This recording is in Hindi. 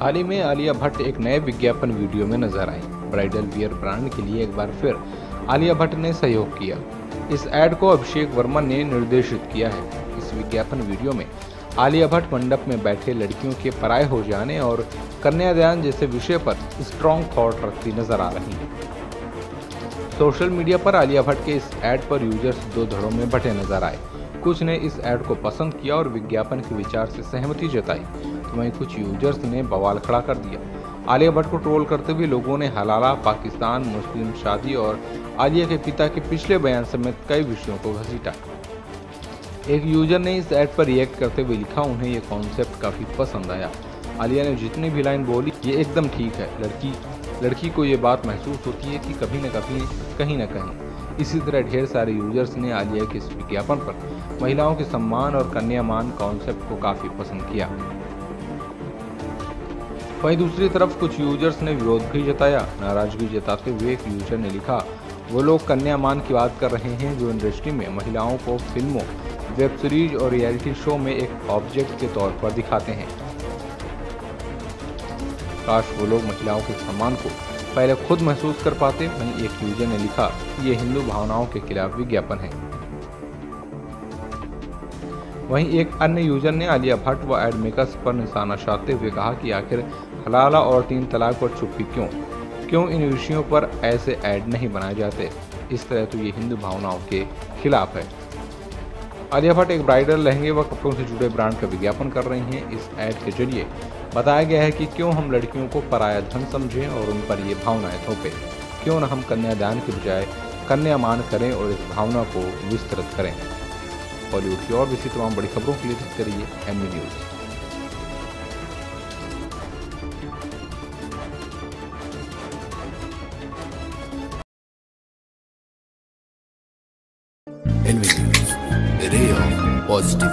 हाल ही में आलिया भट्ट एक नए विज्ञापन वीडियो में नज़र आई। ब्राइडल वियर ब्रांड के लिए एक बार फिर आलिया भट्ट ने सहयोग किया। इस एड को अभिषेक वर्मा ने निर्देशित किया है। इस विज्ञापन वीडियो में आलिया भट्ट मंडप में बैठे लड़कियों के पराये हो जाने और कन्यादान जैसे विषय पर स्ट्रॉन्ग थॉट रखती नज़र आ रही है। सोशल मीडिया पर आलिया भट्ट के इस एड पर यूज़र्स दो धड़ों में बटे नज़र आए। कुछ ने इस एड को पसंद किया और विज्ञापन के विचार से सहमति जताई। तो वहीं कुछ यूज़र्स ने बवाल खड़ा कर दिया। आलिया भट्ट को ट्रोल करते हुए लोगों ने हलाला, पाकिस्तान, मुस्लिम शादी और आलिया के पिता के पिछले बयान समेत कई विषयों को घसीटा। एक यूज़र ने इस एड पर रिएक्ट करते हुए लिखा, उन्हें यह कॉन्सेप्ट काफ़ी पसंद आया। आलिया ने जितनी भी लाइन बोली, ये एकदम ठीक है, लड़की लड़की को ये बात महसूस होती है कि कभी न कभी, कहीं न कहीं, इसी तरह ढेर सारे यूज़र्स ने आलिया के इस विज्ञापन पर महिलाओं के सम्मान और कन्यामान कॉन्सेप्ट को काफ़ी पसंद किया। वहीं दूसरी तरफ़ कुछ यूज़र्स ने विरोध भी जताया नाराज़गी जताते हुए एक यूज़र ने लिखा, वो लोग कन्यामान की बात कर रहे हैं जो इंडस्ट्री में महिलाओं को फ़िल्मों वेब सीरीज़ और रियलिटी शो में एक ऑब्जेक्ट के तौर पर दिखाते हैं। काश वो लोग महिलाओं के सम्मान को पहले खुद महसूस कर पाते वहीं एक यूज़र ने लिखा, ये हिंदू भावनाओं के खिलाफ विज्ञापन है। वहीं एक अन्य यूज़र ने आलिया भट्ट व एड मेकर्स पर निशाना साधते हुए कहा कि आखिर हलाला और तीन तलाक पर चुप्पी क्यों? क्यों इन विषयों पर ऐसे ऐड नहीं बनाए जाते? इस तरह तो ये हिंदू भावनाओं के खिलाफ है। आलिया भट्ट एक ब्राइडल लहंगे व कपड़ों से जुड़े ब्रांड का विज्ञापन कर रही हैं। इस ऐड के ज़रिए बताया गया है कि क्यों हम लड़कियों को पराया धन समझें और उन पर ये भावनाएँ थोपें? क्यों न हम कन्यादान के बजाय कन्यामान करें और इस भावना को विस्तृत करें? बॉलीवुड की और भी तमाम बड़ी खबरों के लिए रहिए एनवी न्यूज़ positive.